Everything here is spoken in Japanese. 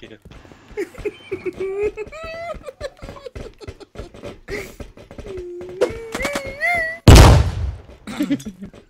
ける。